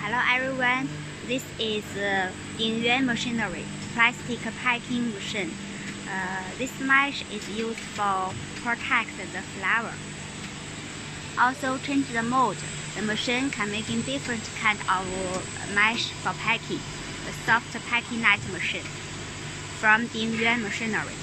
Hello everyone, this is uh, Dingyuan machinery, plastic packing machine. Uh, this mesh is used for protect the flower. Also change the mode. The machine can making different kind of mesh for packing. The soft packing net machine from Dingyuan machinery.